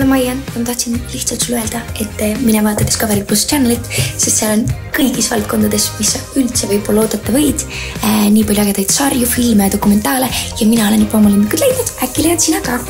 olen Maian ja ma tahtsin lihtsalt sulle öelda, et eh, mine vaata Discovery pluss channel'it, sest seal on kõigis valdkondades, mis sa üldse võib-olla oodata võid äh,. nii palju ägedaid sarju, filme ja dokumentaale. Ja mina olen juba oma lemmikud leidnud, äkki leiad sina ka?